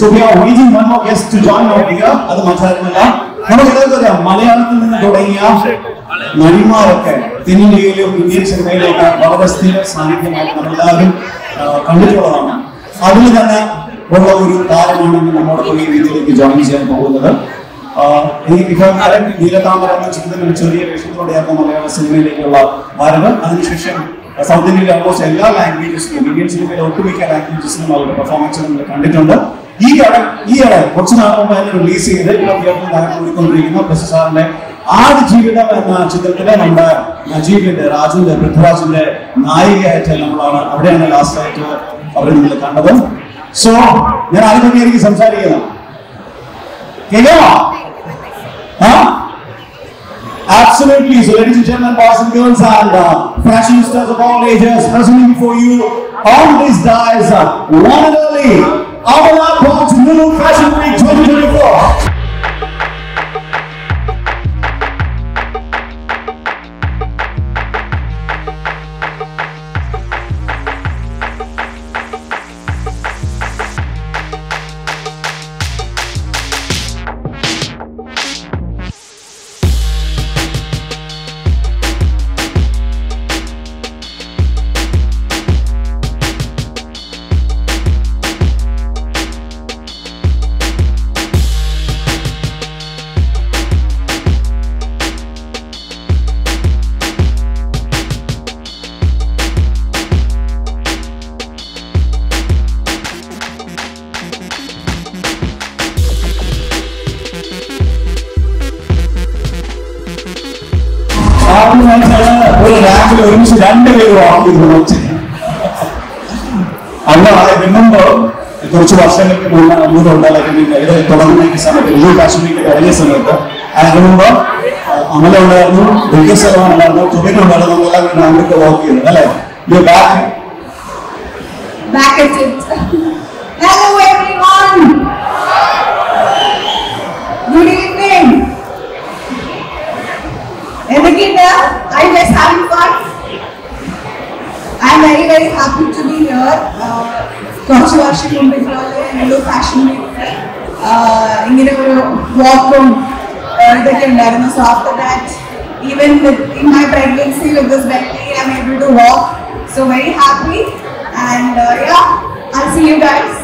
So we are waiting one more guest to join our here അത് മറ്റാരുമല്ല. നമുക്ക് എല്ലാവർക്കും അറിയാം മലയാളത്തിൽ നിന്ന് തുടങ്ങിയ നടിമാരൊക്കെ തെന്നിന്ത്യയിലും ഇന്ത്യൻ സിനിമയിലൊക്കെ വളരെ സ്ഥിര സാന്നിധ്യമായിട്ട് നമ്മളെല്ലാവരും കണ്ടിട്ടുള്ളതാണ്. അതിൽ തന്നെ ഉള്ള ഒരു താരമാണ് നമ്മോടൊപ്പം ഈ രീതിയിലേക്ക് ജോയിൻ ചെയ്യാൻ പോകുന്നത്. നീലതാമര എന്ന ചെറിയ വേഷത്തോടെയായിരുന്നു മലയാള സിനിമയിലേക്കുള്ള വരവ്. അതിനുശേഷം സൗത്ത് ഇന്ത്യയിലെ ഓൾമോസ്റ്റ് എല്ലാ ലാംഗ്വേജസിലും ഇന്ത്യൻ സിനിമയിലെ ഒട്ടുമിക്ക ലാംഗ്വേജസിലും അവരുടെ പെർഫോമൻസ് നമ്മൾ കണ്ടിട്ടുണ്ട്. ഈ ഇട ഈ ഇട കുറച്ച് നാൾ തന്നെ റിലീസ് ചെയ്ത് തിയേറ്ററിൽ താരം ഓടിക്കൊണ്ടിരിക്കുന്ന പ്രൊഫസർ സാറിന്റെ ആട് ജീവിതം എന്ന ചിത്രത്തിലെ നമ്മുടെ നജീബിന്റെ രാജുവിന്റെ പൃഥ്വിരാജിന്റെ നായികയായിട്ട് നമ്മളാണ്. അവിടെയാണ് ലാസ്റ്റ് ആയിട്ട് അവരെ നിങ്ങൾ കണ്ടത്. സോ ഞാൻ ആദ്യമൊക്കെ എനിക്ക് സംസാരിക്കുന്നത് കേൾക്കാമോ? Absolutely. So, ladies and gentlemen, boys and girls, and uh, fashionistas of all ages, presenting before you on this dice, uh, one and only, Amala Port Lulu Fashion Week 2024. Ramu ஒரு ரேம்ல ஒரு நிமிஷம் ரெண்டு பேர் வாங்கிட்டு వచ్చి అన్న విన్నంలో కొంచెం వర్షానికి మొన్న ఊరు ఉండాలని నేను ఏదో తొలగడానికి సమయంలో ఇల్లు కాశ్మీర్కి వెళ్ళేసాను కదా ఆ విన్నంలో అమలు ఉండాలను వెంకటేశ్వరం ఉండాలను తుమ్మిడి ఉండాలను కూడా నేను అమెరికా వాక్ వెళ్ళలేదు మీరు back back എന്തൊക്കെയുണ്ട് I just having fun I am very very happy to be here കുറച്ച് വർഷം മുമ്പ് ഇതുപോലെ ഒരു ഫാഷൻ വീക്കിൽ ഇങ്ങനെ ഒരു വാക്കും ഇതൊക്കെ ഉണ്ടായിരുന്നു so after that even in my pregnancy with this belly I am able to walk so very happy and yeah I see you guys